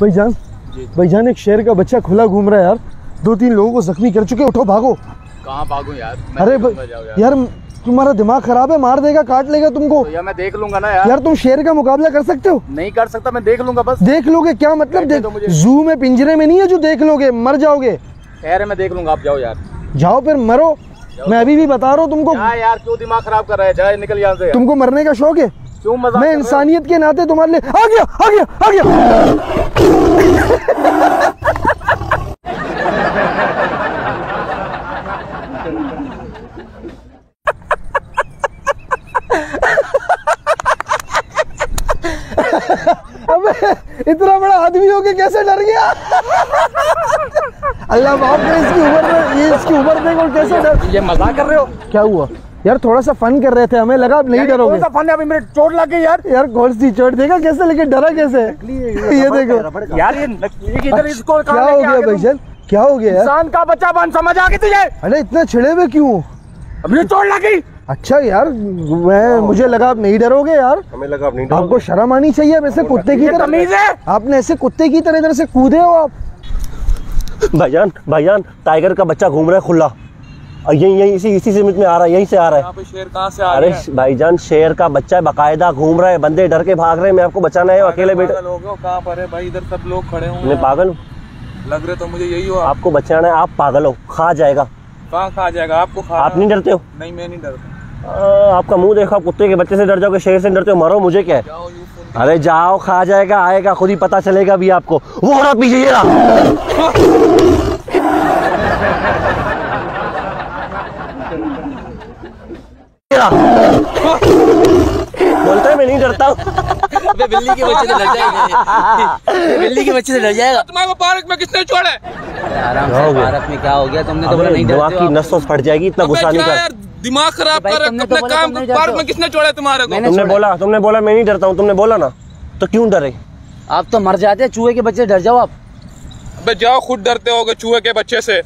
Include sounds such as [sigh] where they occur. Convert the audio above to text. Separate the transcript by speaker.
Speaker 1: भाईजान? भाईजान एक शेर का बच्चा खुला घूम रहा है यार। दो तीन लोगों को जख्मी कर चुके उठो भागो।
Speaker 2: कहाँ भागो यार?
Speaker 1: अरे
Speaker 2: जाओ यार।
Speaker 1: यार तुम्हारा दिमाग खराब है मार देगा काट लेगा तुमको।
Speaker 2: तो यार मैं देख लूँगा ना यार।
Speaker 1: यार तुम शेर का मुकाबला कर सकते हो।
Speaker 2: नहीं कर सकता मैं देख लूँगा बस।
Speaker 1: देख लोगे क्या मतलब? देख
Speaker 2: मुझे।
Speaker 1: जू में पिंजरे में नहीं है जो देख लोगे मर जाओगे।
Speaker 2: खैर मैं देख लूँगा आप जाओ यार।
Speaker 1: जाओ फिर मरो। मैं अभी भी बता रहा हूँ तुमको।
Speaker 2: यार क्यों दिमाग खराब कर रहा है? जाए निकल यहाँ से।
Speaker 1: तुमको मरने का शौक है?
Speaker 2: क्यों
Speaker 1: मैं इंसानियत के नाते तुम्हारे लिए आ गया आ गया आ गया। अबे इतना बड़ा आदमी हो के कैसे डर गया? अल्लाह बाप करे इसकी उम्र में ये इसकी उम्र देखो कैसे डर
Speaker 2: ये मज़ाक कर रहे हो?
Speaker 1: क्या हुआ? यार थोड़ा सा फन कर रहे थे हमें लगा अब नहीं डरोगे।
Speaker 2: कौन फन है अभी मेरे चोट लग गई यार।
Speaker 1: यार कौन सी चोट? देखा कैसे लेकिन डरा कैसे? [laughs] ये देखो।
Speaker 2: यार ये नकली इसको
Speaker 1: क्या हो गया
Speaker 2: तुम?
Speaker 1: क्या हो गया
Speaker 2: इंसान का बच्चा बन समझ आ गई तुझे?
Speaker 1: अरे इतना छिड़े हुए क्यों?
Speaker 2: अब ये चोट लग गई।
Speaker 1: अच्छा यार मैं मुझे लगा आप नहीं डरोगे यार।
Speaker 3: हमें लगा आप नहीं
Speaker 1: आपको शर्म आनी चाहिए अब ऐसे कुत्ते की
Speaker 2: ये तमीज
Speaker 1: तरह
Speaker 2: है।
Speaker 1: आपने ऐसे कुत्ते की तरह इधर से कूदे हो आप।
Speaker 3: भाईजान भाईजान टाइगर का बच्चा घूम रहा है खुला। और यही यही इसी इसी सीमित में आ रहा है यहीं से आ रहा
Speaker 4: पे शेर कहाँ से आ
Speaker 3: है अरे
Speaker 4: रहे हैं?
Speaker 3: भाईजान शेर का बच्चा है बकायदा घूम रहा है बंदे डर के भाग रहे हैं मैं आपको बचाना है अकेले बेटे
Speaker 4: हो हो, कहाँ पर है भाई? इधर सब लोग खड़े
Speaker 3: मैं पागल हूँ।
Speaker 4: लग रहे तो मुझे यही हो
Speaker 3: आपको बचाना है आप पागल हो खा जाएगा।
Speaker 4: कहाँ खा जाएगा? आपको खा
Speaker 3: आप नहीं डरते हो?
Speaker 4: नहीं मैं नहीं डरता।
Speaker 3: आपका मुँह देखो कुत्ते के बच्चे से डर जाओगे शेर से डरते हो मरो मुझे क्या है? अरे जाओ खा जाएगा आएगा खुद ही पता चलेगा भी आपको। वो हो रहा पीछे ये रहा ये रहा। बोलता है मैं नहीं डरता हूँ।
Speaker 5: अबे बिल्ली के बच्चे से डर जाएगा। बिल्ली के बच्चे से डर जाएगा।
Speaker 4: तुम्हारे पार्क में किसने छोड़े?
Speaker 5: आराम से? भारत में क्या हो गया? तुमने तो बोला नहीं
Speaker 3: दिमाग
Speaker 5: डरते
Speaker 3: की
Speaker 5: हो।
Speaker 3: नस फट जाएगी इतना गुस्सा नहीं कर।
Speaker 4: दिमाग खराब कर
Speaker 5: तुमने तो
Speaker 4: अपने
Speaker 5: बोला
Speaker 4: काम पार्क में किसने छोड़ा तुम्हारे को?
Speaker 3: तुमने बोला तुमने बोला मैं नहीं डरता हूँ तुमने बोला ना तो क्यों डरे?
Speaker 5: आप तो मर जाते चूहे के बच्चे डर जाओ आप।
Speaker 4: अबे जाओ खुद डरते होगे चूहे के बच्चे से।